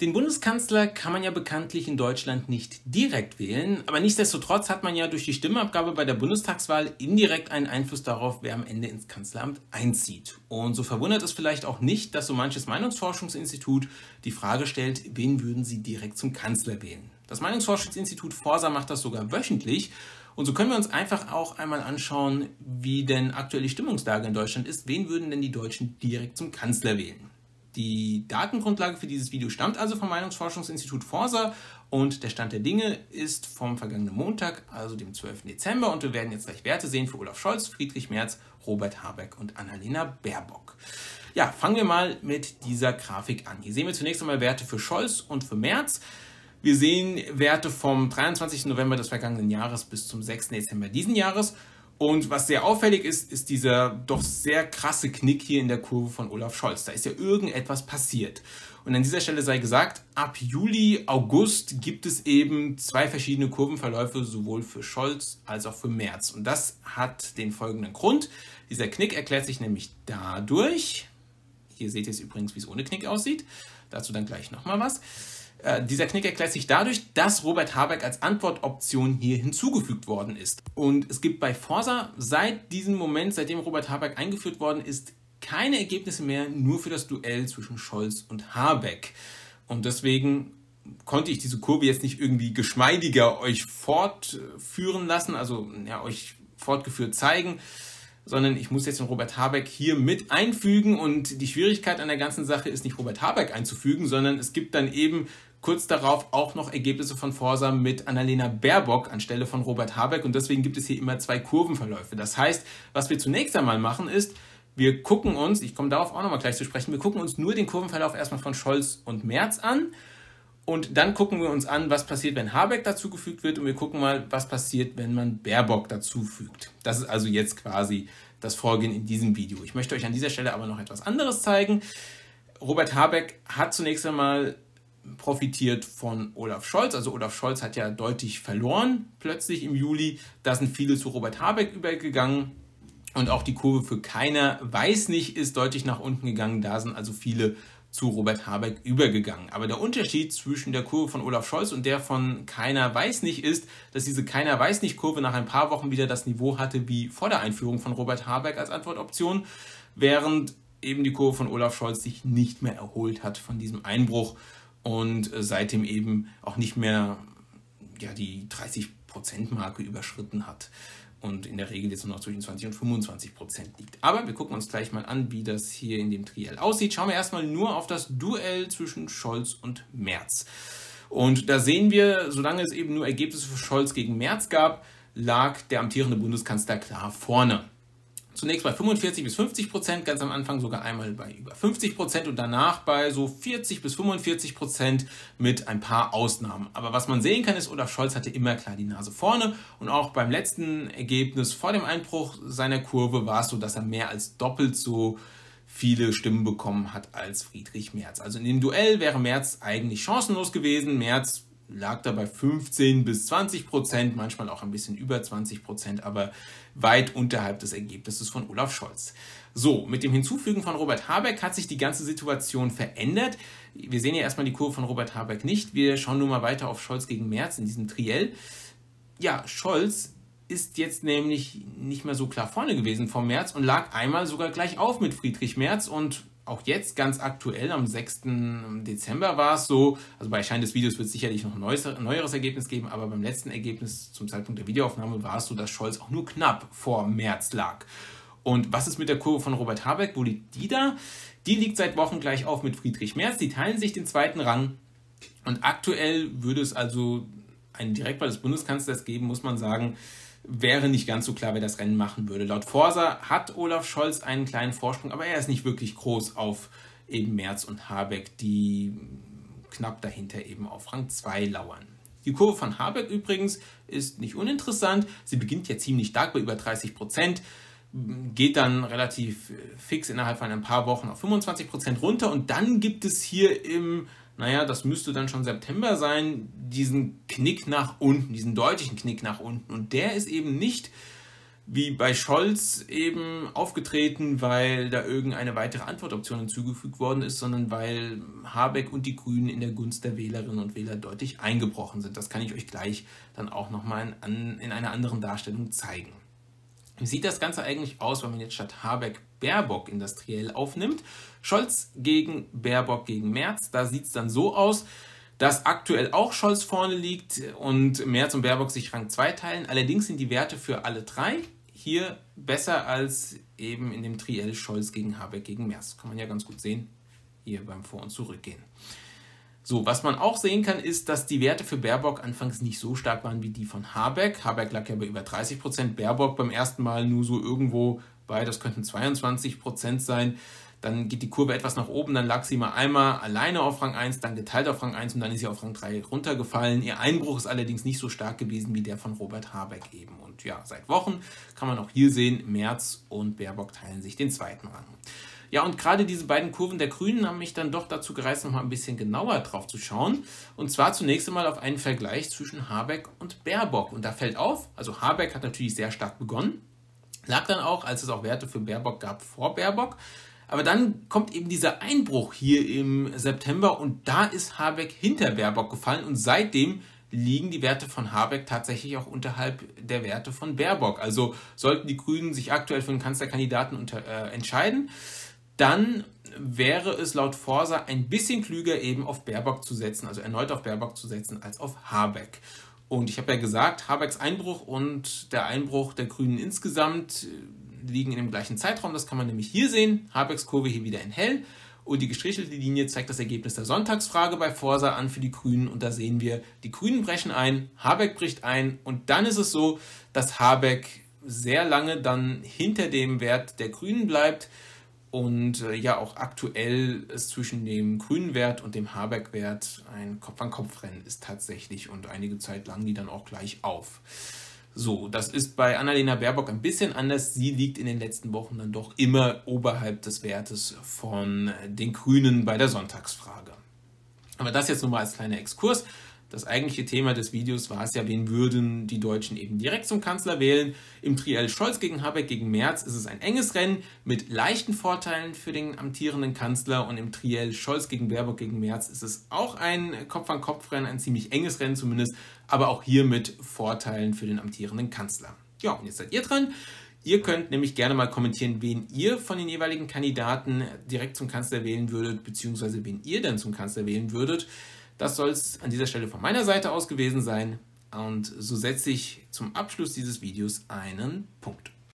Den Bundeskanzler kann man ja bekanntlich in Deutschland nicht direkt wählen, aber nichtsdestotrotz hat man ja durch die Stimmabgabe bei der Bundestagswahl indirekt einen Einfluss darauf, wer am Ende ins Kanzleramt einzieht. Und so verwundert es vielleicht auch nicht, dass so manches Meinungsforschungsinstitut die Frage stellt, wen würden Sie direkt zum Kanzler wählen? Das Meinungsforschungsinstitut Forsa macht das sogar wöchentlich und so können wir uns einfach auch einmal anschauen, wie denn aktuell die Stimmungslage in Deutschland ist. Wen würden denn die Deutschen direkt zum Kanzler wählen? Die Datengrundlage für dieses Video stammt also vom Meinungsforschungsinstitut Forsa und der Stand der Dinge ist vom vergangenen Montag, also dem 12. Dezember und wir werden jetzt gleich Werte sehen für Olaf Scholz, Friedrich Merz, Robert Habeck und Annalena Baerbock. Ja, fangen wir mal mit dieser Grafik an. Hier sehen wir zunächst einmal Werte für Scholz und für Merz. Wir sehen Werte vom 23. November des vergangenen Jahres bis zum 6. Dezember diesen Jahres und was sehr auffällig ist, ist dieser doch sehr krasse Knick hier in der Kurve von Olaf Scholz. Da ist ja irgendetwas passiert. Und an dieser Stelle sei gesagt, ab Juli, August gibt es eben zwei verschiedene Kurvenverläufe, sowohl für Scholz als auch für Merz. Und das hat den folgenden Grund. Dieser Knick erklärt sich nämlich dadurch, hier seht ihr es übrigens, wie es ohne Knick aussieht, dazu dann gleich nochmal was, äh, dieser Knick erklärt sich dadurch, dass Robert Habeck als Antwortoption hier hinzugefügt worden ist. Und es gibt bei Forsa seit diesem Moment, seitdem Robert Habeck eingeführt worden ist, keine Ergebnisse mehr nur für das Duell zwischen Scholz und Habeck. Und deswegen konnte ich diese Kurve jetzt nicht irgendwie geschmeidiger euch fortführen lassen, also ja, euch fortgeführt zeigen, sondern ich muss jetzt den Robert Habeck hier mit einfügen und die Schwierigkeit an der ganzen Sache ist nicht Robert Habeck einzufügen, sondern es gibt dann eben kurz darauf auch noch Ergebnisse von Forsa mit Annalena Baerbock anstelle von Robert Habeck und deswegen gibt es hier immer zwei Kurvenverläufe. Das heißt, was wir zunächst einmal machen ist, wir gucken uns, ich komme darauf auch nochmal gleich zu sprechen, wir gucken uns nur den Kurvenverlauf erstmal von Scholz und Merz an und dann gucken wir uns an, was passiert, wenn Habeck dazugefügt wird und wir gucken mal, was passiert, wenn man Baerbock dazufügt. Das ist also jetzt quasi das Vorgehen in diesem Video. Ich möchte euch an dieser Stelle aber noch etwas anderes zeigen. Robert Habeck hat zunächst einmal profitiert von Olaf Scholz. Also Olaf Scholz hat ja deutlich verloren plötzlich im Juli. Da sind viele zu Robert Habeck übergegangen. Und auch die Kurve für keiner weiß nicht ist deutlich nach unten gegangen. Da sind also viele zu Robert Habeck übergegangen. Aber der Unterschied zwischen der Kurve von Olaf Scholz und der von keiner weiß nicht ist, dass diese keiner weiß nicht Kurve nach ein paar Wochen wieder das Niveau hatte wie vor der Einführung von Robert Habeck als Antwortoption, während eben die Kurve von Olaf Scholz sich nicht mehr erholt hat von diesem Einbruch und äh, seitdem eben auch nicht mehr ja, die 30%-Marke überschritten hat und in der Regel jetzt nur noch zwischen 20 und 25 Prozent liegt. Aber wir gucken uns gleich mal an, wie das hier in dem Triell aussieht. Schauen wir erstmal nur auf das Duell zwischen Scholz und Merz. Und da sehen wir, solange es eben nur Ergebnisse für Scholz gegen Merz gab, lag der amtierende Bundeskanzler klar vorne. Zunächst bei 45 bis 50 Prozent, ganz am Anfang sogar einmal bei über 50 Prozent und danach bei so 40 bis 45 Prozent mit ein paar Ausnahmen. Aber was man sehen kann, ist, Olaf Scholz hatte immer klar die Nase vorne und auch beim letzten Ergebnis vor dem Einbruch seiner Kurve war es so, dass er mehr als doppelt so viele Stimmen bekommen hat als Friedrich Merz. Also in dem Duell wäre Merz eigentlich chancenlos gewesen. Merz lag da bei 15 bis 20 Prozent, manchmal auch ein bisschen über 20 Prozent, aber weit unterhalb des Ergebnisses von Olaf Scholz. So, mit dem Hinzufügen von Robert Habeck hat sich die ganze Situation verändert. Wir sehen ja erstmal die Kurve von Robert Habeck nicht. Wir schauen nur mal weiter auf Scholz gegen Merz in diesem Triell. Ja, Scholz ist jetzt nämlich nicht mehr so klar vorne gewesen vom März und lag einmal sogar gleich auf mit Friedrich Merz und auch jetzt ganz aktuell, am 6. Dezember war es so, also bei Erscheinen des Videos wird es sicherlich noch ein neues, neueres Ergebnis geben, aber beim letzten Ergebnis zum Zeitpunkt der Videoaufnahme war es so, dass Scholz auch nur knapp vor März lag. Und was ist mit der Kurve von Robert Habeck? Wo liegt die da? Die liegt seit Wochen gleich auf mit Friedrich Merz. Die teilen sich den zweiten Rang. Und aktuell würde es also eine Direktwahl des Bundeskanzlers geben, muss man sagen, wäre nicht ganz so klar, wer das Rennen machen würde. Laut Forsa hat Olaf Scholz einen kleinen Vorsprung, aber er ist nicht wirklich groß auf eben Merz und Habeck, die knapp dahinter eben auf Rang 2 lauern. Die Kurve von Habeck übrigens ist nicht uninteressant. Sie beginnt ja ziemlich stark bei über 30 Prozent, geht dann relativ fix innerhalb von ein paar Wochen auf 25 Prozent runter und dann gibt es hier im naja, das müsste dann schon September sein, diesen Knick nach unten, diesen deutlichen Knick nach unten. Und der ist eben nicht wie bei Scholz eben aufgetreten, weil da irgendeine weitere Antwortoption hinzugefügt worden ist, sondern weil Habeck und die Grünen in der Gunst der Wählerinnen und Wähler deutlich eingebrochen sind. Das kann ich euch gleich dann auch nochmal in, in einer anderen Darstellung zeigen. Wie sieht das Ganze eigentlich aus, wenn man jetzt statt Habeck Baerbock industriell aufnimmt? Scholz gegen Baerbock gegen Merz, da sieht es dann so aus, dass aktuell auch Scholz vorne liegt und Merz und Baerbock sich Rang 2 teilen. Allerdings sind die Werte für alle drei hier besser als eben in dem Triell Scholz gegen Habeck gegen Merz. Kann man ja ganz gut sehen, hier beim Vor- und Zurückgehen. So, was man auch sehen kann, ist, dass die Werte für Baerbock anfangs nicht so stark waren wie die von Habeck. Habeck lag ja bei über 30 Prozent, Baerbock beim ersten Mal nur so irgendwo bei, das könnten 22 Prozent sein. Dann geht die Kurve etwas nach oben, dann lag sie mal einmal alleine auf Rang 1, dann geteilt auf Rang 1 und dann ist sie auf Rang 3 runtergefallen. Ihr Einbruch ist allerdings nicht so stark gewesen wie der von Robert Habeck eben. Und ja, seit Wochen kann man auch hier sehen, Merz und Baerbock teilen sich den zweiten Rang. Ja, und gerade diese beiden Kurven der Grünen haben mich dann doch dazu gereizt, noch mal ein bisschen genauer drauf zu schauen. Und zwar zunächst einmal auf einen Vergleich zwischen Habeck und Baerbock. Und da fällt auf, also Habeck hat natürlich sehr stark begonnen, lag dann auch, als es auch Werte für Baerbock gab, vor Baerbock. Aber dann kommt eben dieser Einbruch hier im September und da ist Habeck hinter Baerbock gefallen und seitdem liegen die Werte von Habeck tatsächlich auch unterhalb der Werte von Baerbock. Also sollten die Grünen sich aktuell für einen Kanzlerkandidaten unter, äh, entscheiden, dann wäre es laut Forsa ein bisschen klüger, eben auf Baerbock zu setzen, also erneut auf Baerbock zu setzen, als auf Habeck. Und ich habe ja gesagt, Habecks Einbruch und der Einbruch der Grünen insgesamt liegen in dem gleichen Zeitraum. Das kann man nämlich hier sehen. Habecks Kurve hier wieder in hell. Und die gestrichelte Linie zeigt das Ergebnis der Sonntagsfrage bei Forsa an für die Grünen. Und da sehen wir, die Grünen brechen ein, Habeck bricht ein. Und dann ist es so, dass Habeck sehr lange dann hinter dem Wert der Grünen bleibt. Und äh, ja, auch aktuell ist zwischen dem grünen Wert und dem Habeck-Wert ein Kopf-an-Kopf-Rennen ist tatsächlich und einige Zeit lang die dann auch gleich auf. So, das ist bei Annalena Baerbock ein bisschen anders. Sie liegt in den letzten Wochen dann doch immer oberhalb des Wertes von den Grünen bei der Sonntagsfrage. Aber das jetzt nur mal als kleiner Exkurs. Das eigentliche Thema des Videos war es ja, wen würden die Deutschen eben direkt zum Kanzler wählen. Im Triell Scholz gegen Habeck gegen Merz ist es ein enges Rennen mit leichten Vorteilen für den amtierenden Kanzler und im Triell Scholz gegen Baerbock gegen Merz ist es auch ein Kopf-an-Kopf-Rennen, ein ziemlich enges Rennen zumindest, aber auch hier mit Vorteilen für den amtierenden Kanzler. Ja, und jetzt seid ihr dran. Ihr könnt nämlich gerne mal kommentieren, wen ihr von den jeweiligen Kandidaten direkt zum Kanzler wählen würdet, beziehungsweise wen ihr denn zum Kanzler wählen würdet. Das soll es an dieser Stelle von meiner Seite aus gewesen sein. Und so setze ich zum Abschluss dieses Videos einen Punkt.